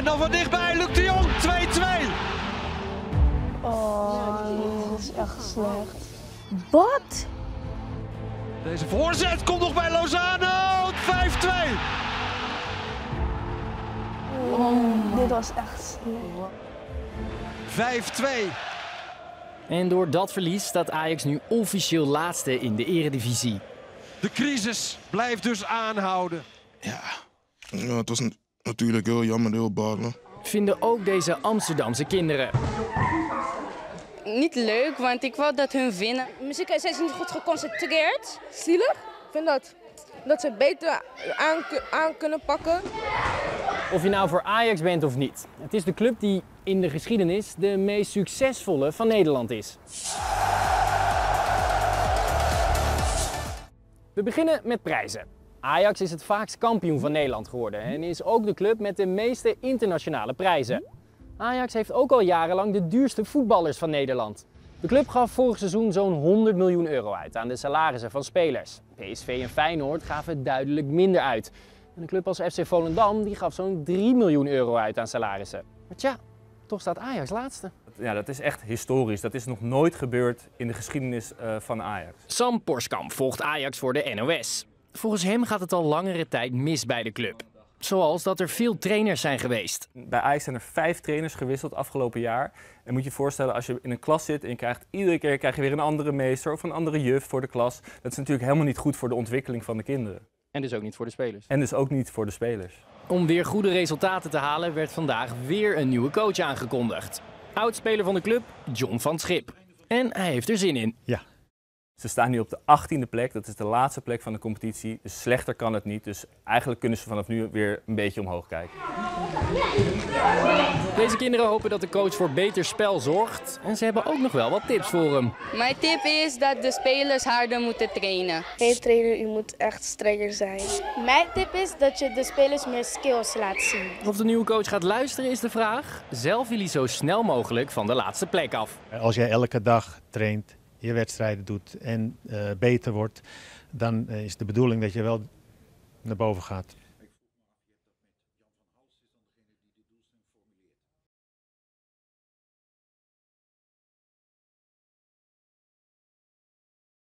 En dan van dichtbij Luc de Jong, 2-2. Oh, dit is echt slecht. Wat? Deze voorzet komt nog bij Lozano, 5-2. Oh, dit was echt slecht. 5-2. En door dat verlies staat Ajax nu officieel laatste in de eredivisie. De crisis blijft dus aanhouden. Ja, ja het was een- natuurlijk heel jammer, heel balen. Vinden ook deze Amsterdamse kinderen. Niet leuk, want ik wou dat hun winnen. Misschien zijn ze niet goed geconcentreerd. zielig. Ik vind dat, dat ze beter aan kunnen pakken. Of je nou voor Ajax bent of niet. Het is de club die in de geschiedenis de meest succesvolle van Nederland is. We beginnen met prijzen. Ajax is het vaakst kampioen van Nederland geworden en is ook de club met de meeste internationale prijzen. Ajax heeft ook al jarenlang de duurste voetballers van Nederland. De club gaf vorig seizoen zo'n 100 miljoen euro uit aan de salarissen van spelers. PSV en Feyenoord gaven duidelijk minder uit. En een club als FC Volendam die gaf zo'n 3 miljoen euro uit aan salarissen. Maar tja, toch staat Ajax laatste. Ja, dat is echt historisch. Dat is nog nooit gebeurd in de geschiedenis eh, van Ajax. Sam Porskamp volgt Ajax voor de NOS. Volgens hem gaat het al langere tijd mis bij de club. Zoals dat er veel trainers zijn geweest. Bij Ajax zijn er vijf trainers gewisseld afgelopen jaar. En moet je je voorstellen, als je in een klas zit en je krijgt iedere keer krijg je weer een andere meester of een andere juf voor de klas. Dat is natuurlijk helemaal niet goed voor de ontwikkeling van de kinderen. En dus ook niet voor de spelers. En dus ook niet voor de spelers. Om weer goede resultaten te halen werd vandaag weer een nieuwe coach aangekondigd. Oudspeler van de club, John van Schip. En hij heeft er zin in. Ze staan nu op de 18e plek. Dat is de laatste plek van de competitie. Dus slechter kan het niet. Dus eigenlijk kunnen ze vanaf nu weer een beetje omhoog kijken. Deze kinderen hopen dat de coach voor beter spel zorgt. En ze hebben ook nog wel wat tips voor hem. Mijn tip is dat de spelers harder moeten trainen. Geen trainer, u moet echt strenger zijn. Mijn tip is dat je de spelers meer skills laat zien. Of de nieuwe coach gaat luisteren is de vraag. Zelf wil hij zo snel mogelijk van de laatste plek af. Als jij elke dag traint, je wedstrijden doet en eh, beter wordt, dan eh, is de bedoeling dat je wel naar boven gaat.